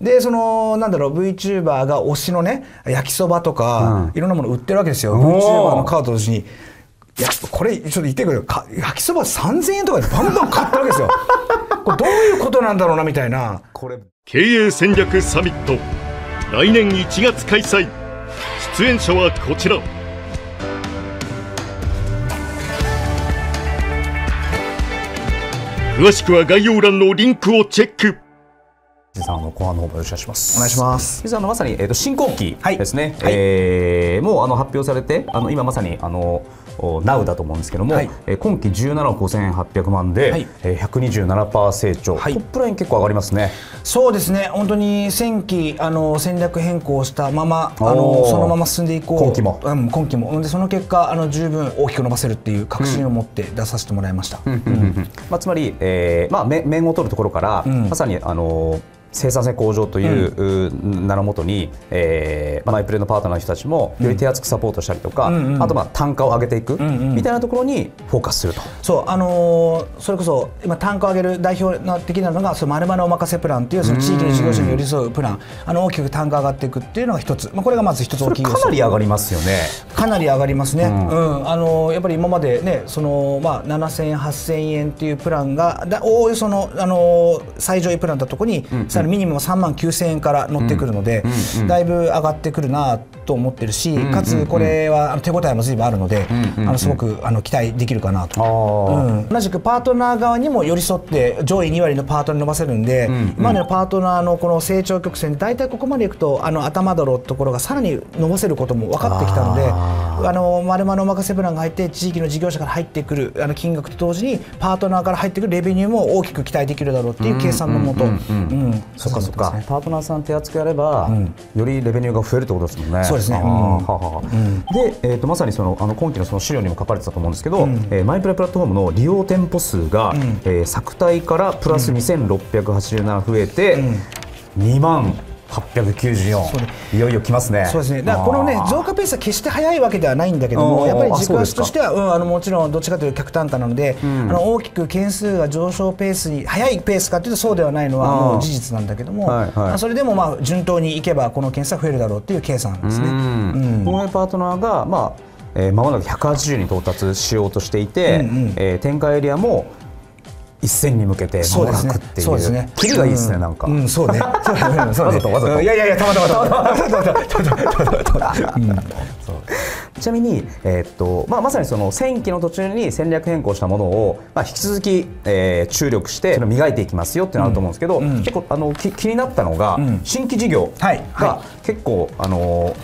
でそのなんだろう VTuber が推しのね焼きそばとか、いろんなもの売ってるわけですよ。VTuber のカードと同時に。いやこれちょっと言ってくれよ。か焼きそば3000円とかでバンバン買ったわけですよ。これどういうことなんだろうなみたいな。これ。経営戦略サミット。来年1月開催。出演者はこちら。詳しくは概要欄のリンクをチェック藤井さんあの後半の方もよろしくお願いします。お願いします。藤井さんあのまさに、えー、と進行期はいですね、はい。えーもうあの発表されてあの今まさにあのお NOW だと思うんですけども、はい。えー今期17億5800万で、はい。えー、127%成長、はい。トップライン結構上がりますね。そうですね。本当に戦期あの戦略変更したままあのそのまま進んでいこう。今期も。うん、今期も。でその結果あの十分大きく伸ばせるっていう確信を持って出させてもらいました、まあ、つまり、えーまあ、め面を取るところから、ん。まさにあの生産性向上という、う名のもとに、えーまあ、マイプレのパートナーの人たちもより手厚くサポートしたりとか、んうんあとまあ単価を上げていく、んうん。みたいなところにフォーカスすると。そうあのーそれこそ今単価を上げる代表的なのがその丸々お任せプランっていうその地域の事業者に寄り添うプラン。あの大きく単価上がっていくっていうのが一つ、まあ、これがまず一つ大きいかなり上がりますよね。かなり上がりますね、ううん。んあのやっぱり今までねその、まあ、7000円、8000円っていうプランがだおおよそのあの最上位プランだとこに、さらにミニマム3万9000円から乗ってくるので、だいぶ上がってくるなと思ってるし、かつこれは手応えも随分あるので、あのすごくあの期待できるかなと。同じくパートナー側にも寄り添って上位2割のパートに伸ばせるんで、今までのパートナーのこの成長曲線で大体ここまでいくとあの頭だろうところがさらに伸ばせることも分かってきたのであの丸々お任せプランが入って地域の事業者から入ってくるあの金額と同時にパートナーから入ってくるレベニューも大きく期待できるだろうっていう計算のもと。うんそっかそっか、パートナーさん手厚くやれば、よりレベニューが増えるってことですもんね。そうですね。で、えー、とまさにそのあの今期のその資料にも書かれてたと思うんですけど、えーマイプレプラットフォームの利用店舗数が、えー昨体からプラス2687増えて、2万894いよいよ来ますね。そうですね。だからこのね増加ペースは決して速いわけではないんだけども、やっぱりあ軸足としては、うん、あのもちろんどっちかというと客単価なので、あの大きく件数が上昇ペースに速いペースかというとそうではないのはもう事実なんだけども、はいはい。まあそれでもまあ順当にいけばこの件数は増えるだろうっていう計算ですね。うん。このパートナーが、まあえー、間もなく180に到達しようとしていて、うんうん。えー展開エリアも一戦に向けて間もなくっていう。う、ね、キリがいいですね、なんか、うんそうね。そうね。わざといやいやいやたまたまたまたまたまたまたまちなみに、えー、っとまあ、まさにその戦期の途中に戦略変更したものを、まあ、引き続き、えー、注力して磨いていきますよってあると思うんですけど、うん、結構あのき気になったのが、うん、新規事業が、はいはい、結構あの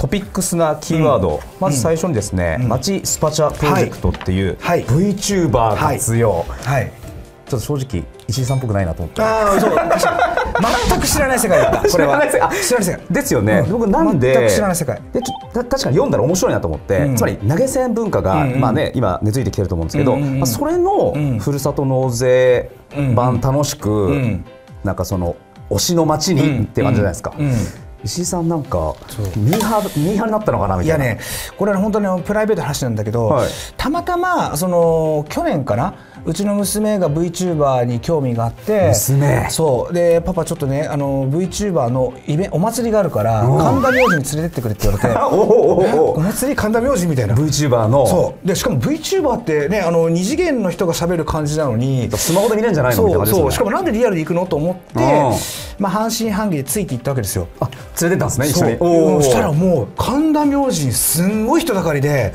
トピックスなキーワード、まず最初にですね、町スパチャプロジェクトっていう、はい。VTuber 活用、はい。ちょっと正直石井さんっぽくないなと思って。ああ、そう。全く知らない世界だった。これは。知らない世界。あ知らない世界。ですよね、うん。僕なんで全く知らない世界。で確かに読んだら面白いなと思って、うん。つまり投げ銭文化が、うんうん。まあね、今根付いてきてると思うんですけど、うんうんうん。まあ、それのん。ふるさと納税版楽しく、んなんかその推しの街にって感じじゃないですか、うんうん石井さんなんかミーハーミーハーになったのかなみたいな。いやね、これは本当にプライベートな話なんだけど、はい。たまたまその去年かな？うちの娘が VTuber に興味があって娘。そう。でパパちょっとねあの VTuber のイベお祭りがあるから神田明神に連れてってくれって言われて お祭り神田明神みたいな。VTuber の。そう。でしかも VTuber ってねあの二次元の人が喋る感じなのにスマホで見れるんじゃないのみたいなそうしかもなんでリアルで行くの？と思ってうん。まあ半信半疑でついていったわけですよ。あ連れてったんですね一そう。緒に。そしたらもう神田明神すんごい人だかりで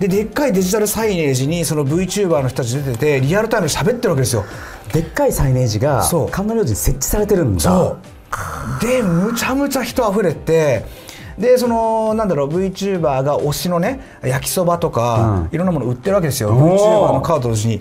ででっかいデジタルサイネージにその VTuber の人たち出ててリアルタイムで喋ってるわけですよ。でっかいサイネージが神田明神に設置されてるんだ。そう。でむちゃむちゃ人あふれてでそのなんだろう VTuber が推しのね焼きそばとか、いろんなもの売ってるわけですよ。VTuber のカードと同時に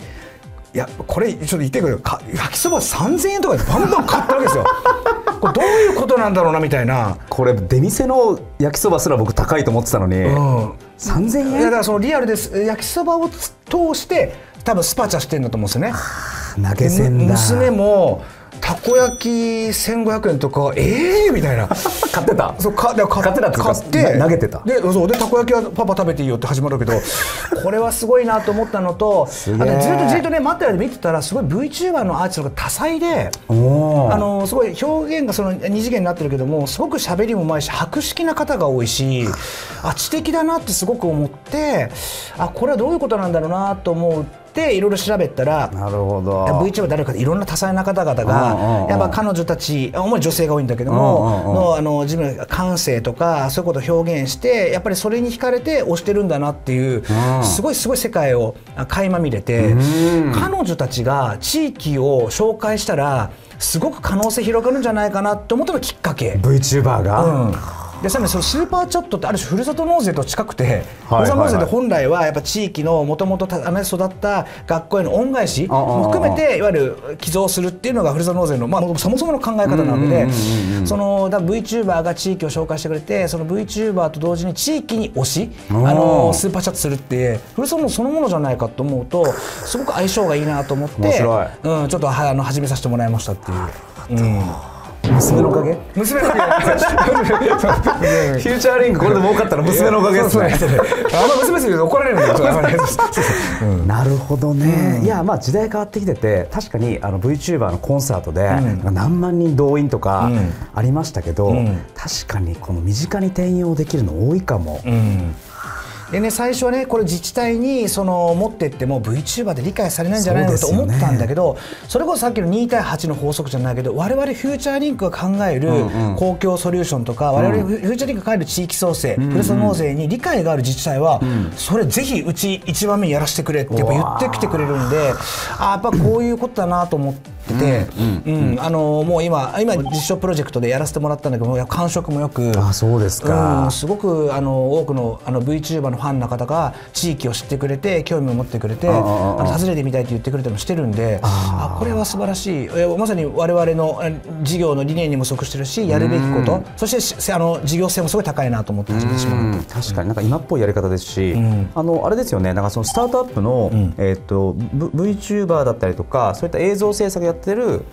いやこれちょっと言ってくれよ。か焼きそば3000円とかでバンバン買ったわけですよ。これどういうことなんだろうなみたいな。これ出店の焼きそばすら僕高いと思ってたのに、うん。3000円？いやだからそのリアルです。焼きそばを通して多分スパチャしてるんだと思うんですよね。投げ銭だ。む娘もたこ焼き1500円とかええー、みたいな。買ってた？そうかで買買ってたって買って。な投げてた？でそうでたこ焼きはパパ食べていいよって始まるけど これはすごいなと思ったのとあとずっとじっとね待ってる間見てたらすごい VTuber のアーティストが多彩であのすごい表現がその二次元になってるけどもすごく喋りもうまいし博識な方が多いしあ知的だなってすごく思ってあこれはどういうことなんだろうなと思っていろいろ調べたらなるほど。VTuber 誰かいろんな多彩な方々がやっぱ彼女たち主に女性が多いんだけどものあの自分の感性とかそういうことを表現してやっぱりそれに惹かれて推してるんだなっていううん。すごいすごい世界を垣間見れてうん。彼女たちが地域を紹介したらすごく可能性広がるんじゃないかなって思ったのがきっかけ。VTuber が、うんでさらにそのスーパーチャットってある種ふるさと納税と近くて、はいふるさと納税ってはい本来はやっぱ地域のもともと育った学校への恩返しも含めていわゆる寄贈するっていうのがふるさと納税の、まあ、そもそもの考え方なわけでそのだ VTuber が地域を紹介してくれてその VTuber と同時に地域に推しああのスーパーチャットするってふるさと納税そのものじゃないかと思うとすごく相性がいいなと思ってうん、ちょっとはあの始めさせてもらいましたっていう。うん娘のおかげ？娘のフューチャーリンクこれで儲かったら娘のおかげですね。あんま娘すぎると怒られる んだよ。なるほどね、いやまあ時代変わってきてて確かにあの VTuber のコンサートで、何万人動員とかうん。ありましたけど、ん。確かにこの身近に転用できるの多いかも、うんでね、最初はねこれ自治体にその持ってっても VTuber で理解されないんじゃないのかと思ったんだけどそれこそさっきの2対8の法則じゃないけど我々フューチャーリンクが考える公共ソリューションとか、我々フューチャーリンクが考える地域創生、ふるさと納税に理解がある自治体は、それぜひうち一番目にやらせてくれってやっぱ言ってきてくれるんであやっぱこういうことだなと思ってて、うんあのもう今今実証プロジェクトでやらせてもらったんだけど感触もよく。あそうですか、うん、すごくあの多くのあの VTuber のファンの方が地域を知ってくれて興味を持ってくれてあの訪ねてみたいって言ってくれたりもしてるんであこれは素晴らしい。えまさに我々のえ事業の理念にも即してるしやるべきこと。そしてしあの事業性もすごい高いなと思って始めてしまう。うん。確かに。なんか今っぽいやり方ですし、あのあれですよね。なんかそのスタートアップの、えっ、と VTuber だったりとかそういった映像制作やってる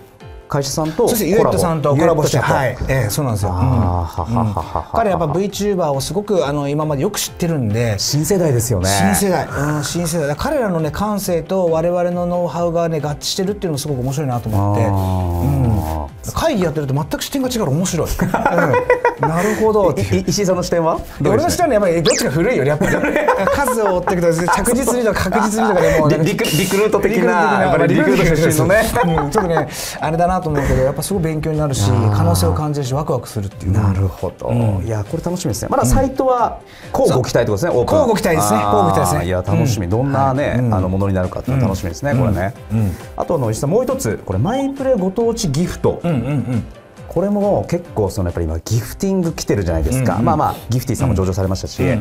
会社さんとそしてユエットさんとコラボして、はい、ええそうなんですよ。うん。あーはははは。は彼やっぱ VTuber をすごくあの今までよく知ってるんで。新世代ですよね。新世代、うん、新世代。だ彼らのね感性と我々のノウハウがね合致してるっていうのもすごく面白いなと思って、あうん、会議やってると全く視点が違う面白い、うん、なるほど。石井さんの視点は？で俺の視点はねやっぱりどっちが古いよりやっぱり。数を追ってい。くと着実にとか確実にとかでもうリリクリクルート的なリクルート出身のね。うんちょっとねあれだなと思うけどやっぱすごい勉強になるし可能性を感じるしワクワクするっていう。なるほど、いやこれ楽しみですね。まだサイトは交互期待ってことですね、交互期待ですね交互期待ですね。いや楽しみ、どんなね、あのものになるかっていうのは楽しみですね、これね、あとあの石井さんもう一つこれマイプレご当地ギフト、うんうんうん。これも結構そのやっぱり今ギフティング来てるじゃないですか、まあまあギフティーさんも上場されましたし、で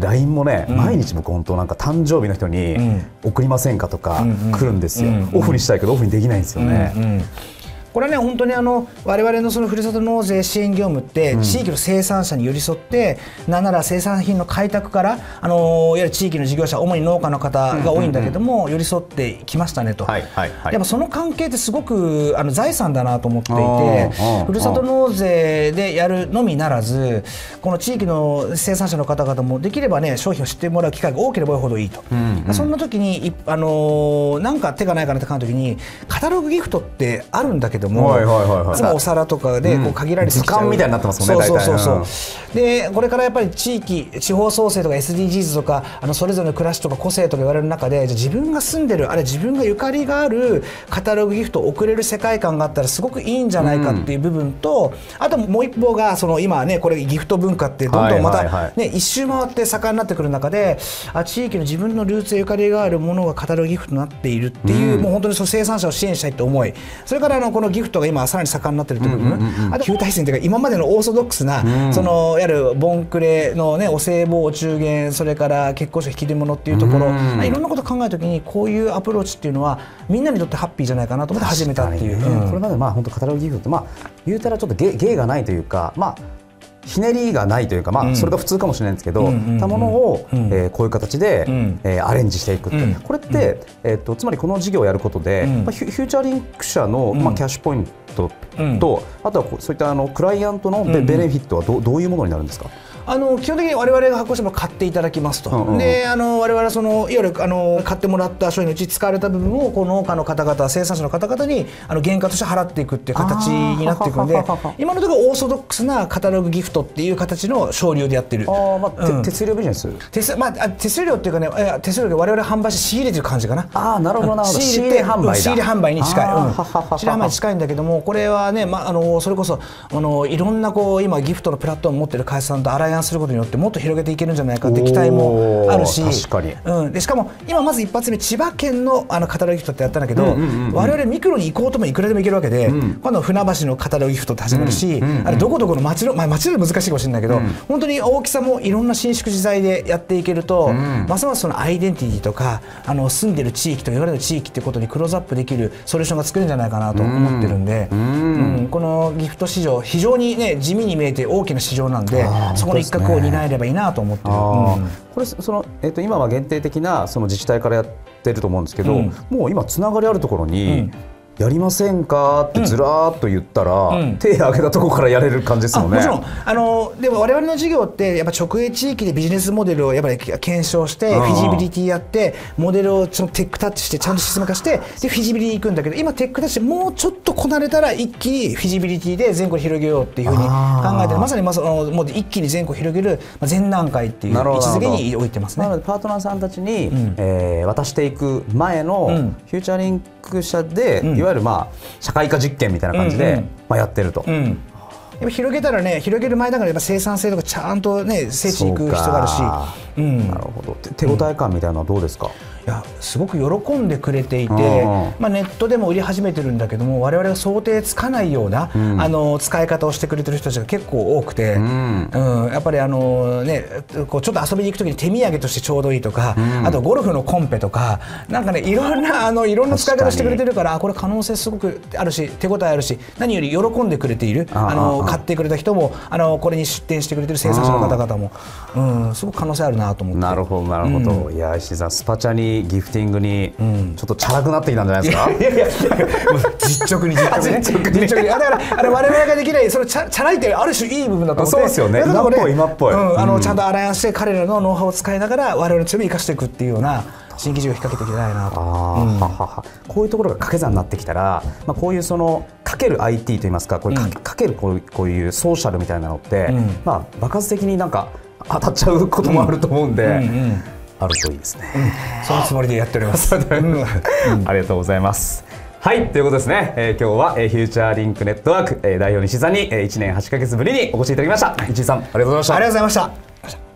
LINE もね、毎日僕本当なんか誕生日の人に送りませんかとか来るんですよ、オフにしたいけどオフにできないんですよね、うんこれはね本当にあの我々のそのふるさと納税支援業務って地域の生産者に寄り添って、なんなら生産品の開拓からあのいわゆる地域の事業者主に農家の方が多いんだけども、寄り添ってきましたねと、はいはいはい。やっぱその関係ってすごくあの財産だなと思っていうんうんてふるさと納税でやるのみならずこの地域の生産者の方々もできればね商品を知ってもらう機会が多ければ多いほどいいと、そんな時にいあのーなんか手がないかなって考えた時にカタログギフトってあるんだけども、はいはいはいはい。いつもお皿とかでこう限られてきちゃう。図鑑みたいになってますもんねそうそうそうでこれからやっぱり地域地方創生とか SDGs とかあのそれぞれの暮らしとか個性とか言われる中でじゃあ自分が住んでるあれ自分がゆかりがあるカタログギフトを送れる世界観があったらすごくいいんじゃないかっていう部分と、あともう一方がその今ねこれギフト文化ってどんどんまた、はいはい。はいね、一周回って盛んになってくる中であ地域の自分のルーツやゆかりがあるものがカタログギフトになっているっていう、もう本当にその生産者を支援したいって思い。それからあのこのギフトが今さらに盛んになってるっていう部分、あと旧体制というか今までのオーソドックスな、そのいわゆるボンクレのねお歳暮お中元それから結婚式引き出物っていうところ、あいろんなことを考えた時にこういうアプローチっていうのはみんなにとってハッピーじゃないかなと思って始めたっていう。これまでまあ本当カタログギフトってまあ言うたらちょっと芸芸がないというかまあひねりがないというか、まあ、それが普通かもしれないんですけど、たものを、えーこういう形で、ん。えーアレンジしていくって、うん。これって、えー、とつまりこの事業をやることで、まあ、フューチャーリンク社の、まあ、キャッシュポイントと、あとはそういったあのクライアントのベ,、ベネフィットはどどういうものになるんですか？あの基本的に我々が発行しても買っていただきますと、うんうんであの我々はそのいわゆるあの買ってもらった商品のうち使われた部分をこう農家の方々生産者の方々にあの原価として払っていくっていう形になっていくので今のところオーソドックスなカタログギフトっていう形の省流でやってる。あー、まあてうん。手数料ビジネス？手数まあ、あ手数料っていうかね手数料で我々販売して仕入れてる感じかな。あーなるほどなるほど。仕入れ販売仕入れ販売に近い、うん。仕入れ販売に近いんだけどもこれはね、まあ、あのそれこそあのいろんなこう今ギフトのプラットフォームを持ってる会社さんとアライアンスすることによってもっと広げていけるんじゃないかって期待もあるしうん、でしかも今まず一発目千葉県のあのカタログギフトってやったんだけど、我々ミクロに行こうともいくらでも行けるわけで、今度船橋のカタログギフトって始まるし、あれどこどこの町の、まあ、町で難しいかもしれないけど、本当に大きさもいろんな伸縮自在でやっていけると、ますますそのアイデンティティとかあの住んでる地域と言われる地域ってことにクローズアップできるソリューションが作れるんじゃないかなと思ってるんで、うん。このギフト市場非常にね地味に見えて大きな市場なんでそこの一角を担えればいいなと思ってる。うん。これその、えっと今は限定的なその自治体からやってると思うんですけど、うん。もう今つながりあるところに、うんやりませんか？ってずらーっと言ったら、ん。手挙げたところからやれる感じですあよね。もちろん。あのでも我々の事業ってやっぱ直営地域でビジネスモデルをやっぱり検証してうん。フィジビリティやってモデルをちょっとテックタッチしてちゃんとシステム化してでフィジビリティ行くんだけど今テックタッチでもうちょっとこなれたら一気にフィジビリティで全国に広げようっていうふうに考えてる。まさにまさもう一気に全国に広げるまあ前段階っていう位置づけに置いてますね。なのでパートナーさんたちに、えー渡していく前のうん。フューチャーリンク社で、ん。いわゆるまあ社会科実験みたいな感じで、うんうん。まあ、やってると。うん。やっぱ広げたらね広げる前だからやっぱ生産性とかちゃんとね聖地に行く必要があるし。そうん。なるほど。手手応え感みたいなのはどうですか、いやすごく喜んでくれていて、うんまあ、ネットでも売り始めてるんだけども我々が想定つかないような、あの使い方をしてくれてる人たちが結構多くて、ん。うんやっぱりあの、ね、こうちょっと遊びに行く時に手土産としてちょうどいいとか、あとゴルフのコンペとかなんかねいろんなあのいろんな使い方してくれてるからあこれ可能性すごくあるし手応えあるし何より喜んでくれているああのあ買ってくれた人もあのこれに出店してくれてる生産者の方々も、うん、すごく可能性あるなと思って。なるほどなるほど、いや石井さんスパチャにギフティングにちょっとチャラくなってきたんじゃないですか、いやいや実直に実直にね。実直に。あだからあれ我々ができないそのチャチャラいってある種いい部分だと思って。そうですよね。今っぽい今っぽい。うんあうん。のちゃんとアライアンスして彼らのノウハウを使いながら我々の強みを生かしていくっていうような新規事業を引っ掛けていきたいなと。あー。はははこういうところが掛け算になってきたら、まあ、こういうそのかける IT といいますかこういうか,、うん。かけるこういうこういうソーシャルみたいなのって、うん。まあ、爆発的になんか当たっちゃうこともあると思うんで、うんうんあるといいですね。そのつもりでやっております、うん。ありがとうございます。はい。ということですね、えー今日は、えー、フューチャーリンクネットワーク、えー代表西井さんに、えー、1年8か月ぶりにお越しいただきました。石井さんありがとうございました。ありがとうございました